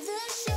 the show